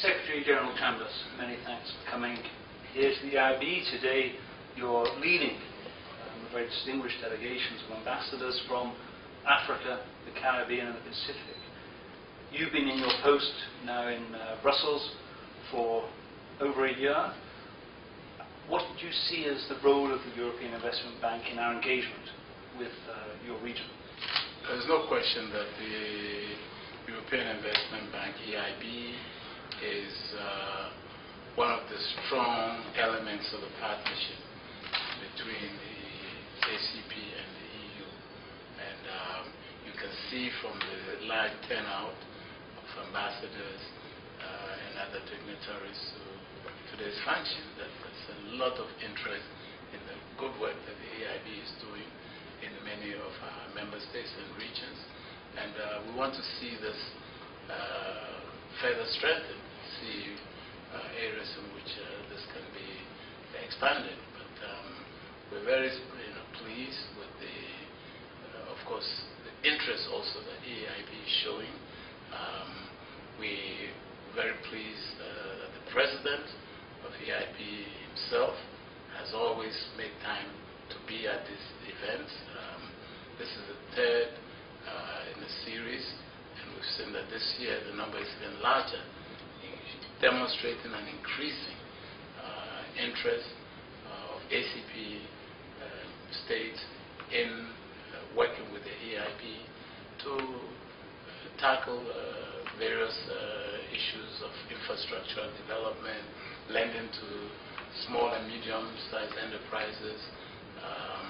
Secretary General Chambas, many thanks for coming here to the EIB. Today you're leading um, a very distinguished delegations of ambassadors from Africa, the Caribbean and the Pacific. You've been in your post now in uh, Brussels for over a year. What do you see as the role of the European Investment Bank in our engagement with uh, your region? There's no question that the European Investment Bank, EIB, is uh, one of the strong elements of the partnership between the ACP and the EU. And um, you can see from the large turnout of ambassadors uh, and other dignitaries to today's function that there's a lot of interest in the good work that the EIB is doing in many of our member states and regions. And uh, we want to see this uh, further strengthened, see uh, areas in which uh, this can be expanded. But um, we're very you know, pleased with the, uh, of course, the interest also that EIB is showing. Um, we very pleased that the president of EIB himself has always made time to be at these events. Um, this is the third uh, in the series, and we've seen that this year the number is even larger, demonstrating an increasing uh, interest uh, of ACP uh, states in uh, working with the EIB to tackle various issues of infrastructure development, lending to small and medium-sized enterprises, um,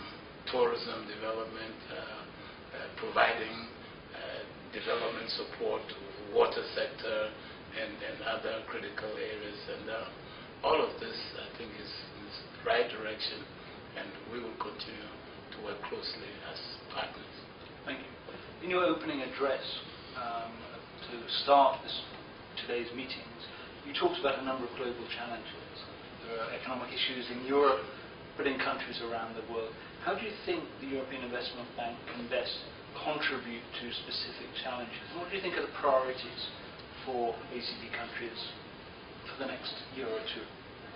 tourism development, uh, uh, providing uh, development support to water sector and, and other critical areas. And all of this, I think, is, is the right direction, and we will continue to work closely as partners. Thank you. In your opening address, um, to start this, today's meetings, you talked about a number of global challenges. There are economic issues in Europe, but in countries around the world. How do you think the European Investment Bank can best contribute to specific challenges? What do you think are the priorities for ACP countries for the next year or two?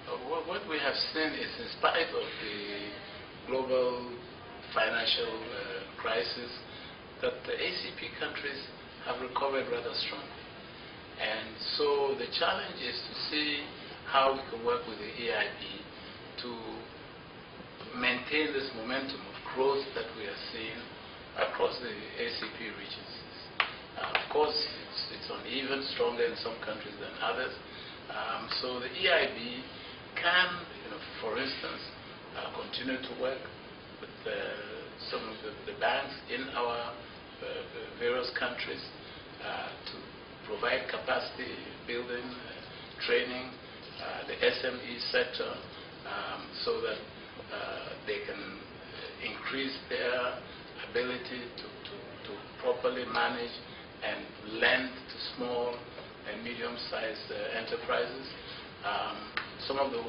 Uh, what we have seen is in spite of the global financial uh, crisis, that the ACP countries have recovered rather strongly. And so the challenge is to see how we can work with the EIB to maintain this momentum of growth that we are seeing across the ACP regions. Uh, of course, it's, stronger in some countries than others. Um, so the EIB can, you know, for instance, uh, continue to work with uh, some of the, the, banks in our uh, various countries uh, to provide capacity building, uh, training, uh, the SME sector, um, so that they can increase their ability to, to, to, properly manage and lend to small and medium-sized enterprises. Um, some of the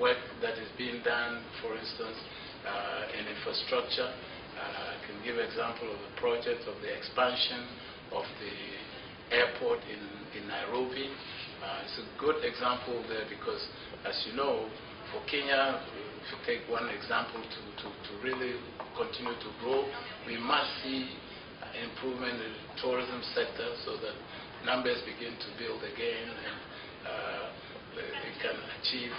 work that is being done, for instance, uh, in infrastructure. Uh, I can give example of the project of the expansion of the airport in, in Nairobi. Uh, it's a good example there because, as you know, for Kenya, if you take one example to, to, to really continue to grow, we must see improvement in the tourism sector so that numbers begin to build again and uh, can achieve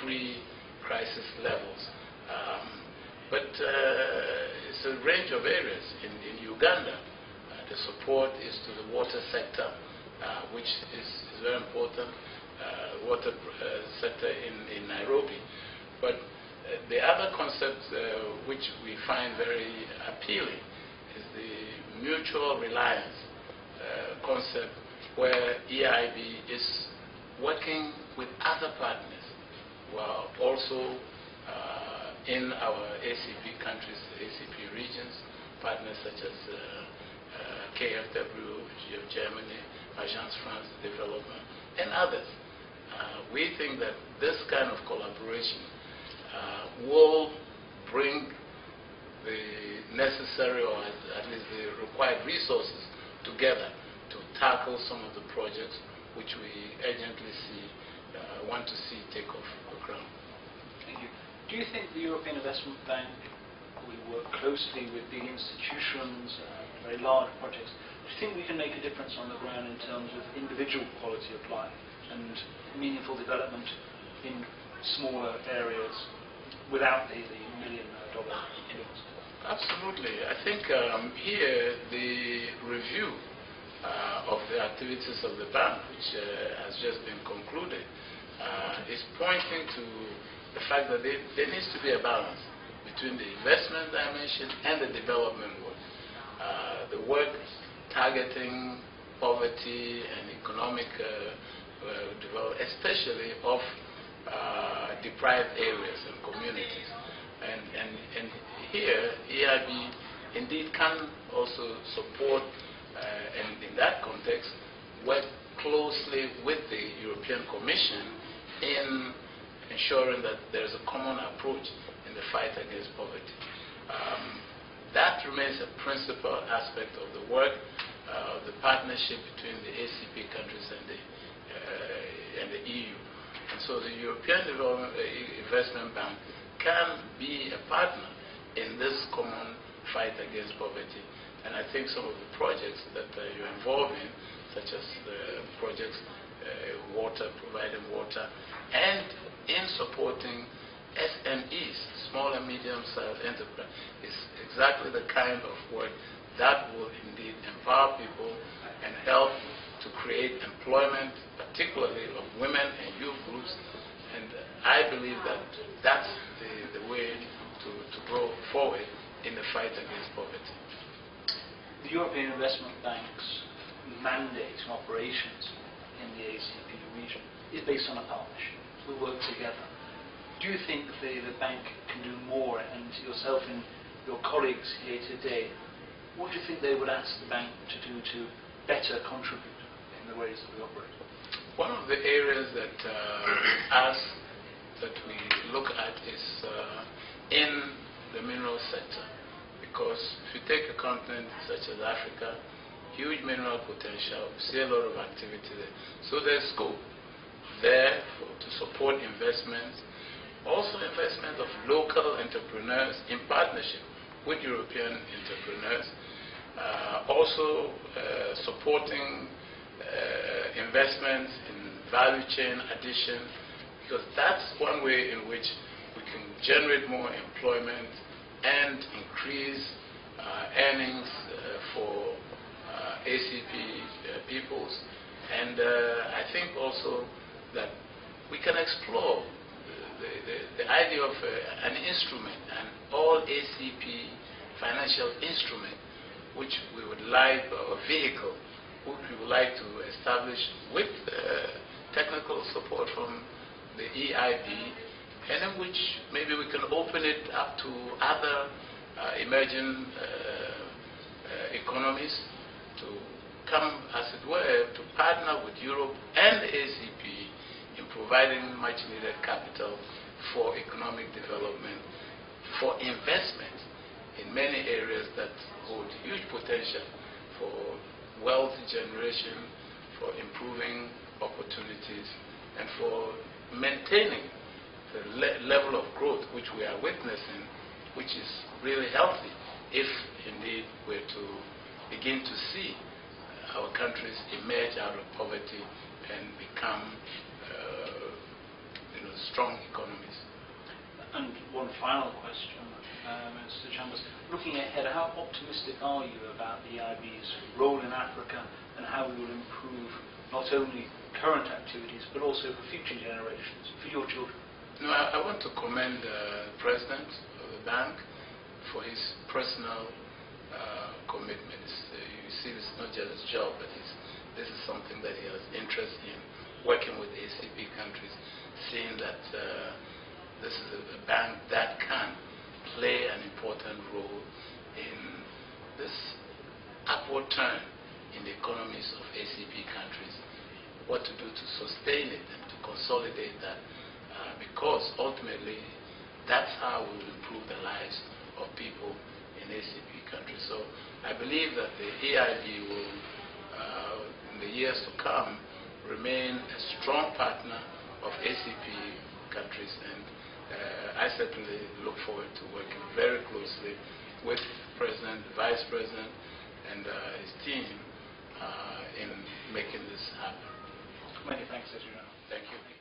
pre-crisis levels. Um, but uh, it's a range of areas. In, in Uganda, the support is to the water sector, uh, which is, is, very important, uh, water uh, sector in, in Nairobi. But uh, the other concept uh, which we find very appealing mutual reliance uh, concept where EIB is working with other partners who are also in our ACP countries, ACP regions, partners such as KfW, of Germany, Agence France Development, and others. Uh, we think that this kind of collaboration uh, will bring the necessary or at least the required resources together to tackle some of the projects which we urgently see, uh, want to see take off the ground. Thank you. Do you think the European Investment Bank we work closely with big institutions, uh, very large projects. Do you think we can make a difference on the ground in terms of individual quality of life and meaningful development in smaller areas without the, the million? Absolutely. I think um, here the review uh, of the activities of the bank, which uh, has just been concluded, uh, is pointing to the fact that there, needs to be a balance between the investment dimension and the development work. Uh, the work targeting poverty and economic uh, uh, development, especially of deprived areas and communities. Here, EIB indeed can also support, uh, and in that context, work closely with the European Commission in ensuring that there is a common approach in the fight against poverty. Um, that remains a principal aspect of the work, uh, the partnership between the ACP countries and the, uh, and the EU. And so the European Development uh, Investment Bank can be a partner in this common fight against poverty. And I think some of the projects that uh, you're involved in, such as the projects, uh, water, providing water, and in supporting SMEs, small and medium-sized enterprise, is exactly the kind of work that will indeed empower people and help to create employment, particularly of women and youth groups. And I believe that that's the, the way to, to go forward in the fight against poverty. The European Investment Bank's mandate and operations in the ACP region is based on a partnership. We work together do you think the, the bank can do more? And yourself and your colleagues here today, what do you think they would ask the bank to do to better contribute in the ways that we operate? One of the areas that uh, us that we look at is uh, in the mineral sector. Because if you take a continent such as Africa, huge mineral potential, we see a lot of activity there. So there's scope there for, to support investments also investment of local entrepreneurs in partnership with European entrepreneurs. Uh, also uh, supporting uh, investments in value chain addition because that's one way in which can generate more employment and increase uh, earnings uh, for uh, ACP peoples. And I think also that we can explore the, the, the idea of uh, an instrument, an all ACP financial instrument, which we would like, or vehicle, which we would like to establish with uh, technical support from the EIB, and in which maybe we can open it up to other uh, emerging uh, uh, economies to come, as it were, to partner with Europe and ACP in providing much needed capital for economic development, for investment in many areas that hold huge potential for wealth generation, for improving opportunities, and for maintaining le level of growth which we are witnessing, which is really healthy if indeed we're to begin to see our countries emerge out of poverty and become strong economies. And one final question, uh, Mr. Chambas. Looking ahead, how optimistic are you about the EIB's role in Africa and how we will improve not only current activities but also for future generations, for your children? No, I, I want to commend the President of the bank for his personal uh, commitments. Uh, you see, this is not just his job, but this is something that he has interest in, working with ACP countries seeing that uh, this is a, bank that can play an important role in this upward turn in the economies of ACP countries, what to do to sustain it and to consolidate that, because ultimately that's how we will improve the lives of people in ACP countries. So I believe that the EIB will, uh, in the years to come, remain a strong partner of ACP countries and uh, I certainly look forward to working very closely with President, the Vice President, and uh, his team uh, in making this happen. Many thanks, Adriano. Thank you.